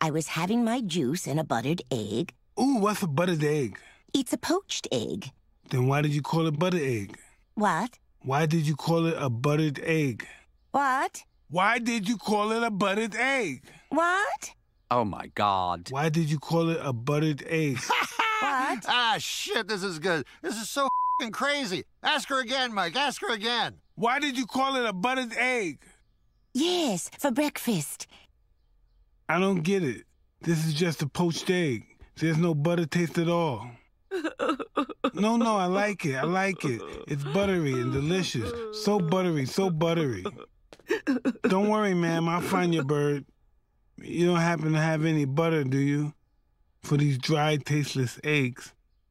I was having my juice and a buttered egg. Ooh, what's a buttered egg? It's a poached egg. Then why did you call it buttered egg? What? Why did you call it a buttered egg? What? Why did you call it a buttered egg? What? Oh my god. Why did you call it a buttered egg? What? ah, shit, this is good. This is so fing crazy. Ask her again, Mike. Ask her again. Why did you call it a buttered egg? Yes, for breakfast. I don't get it. This is just a poached egg. There's no butter taste at all. No, no, I like it. I like it. It's buttery and delicious. So buttery, so buttery. Don't worry, ma'am. I'll find your bird. You don't happen to have any butter, do you? For these dry, tasteless eggs.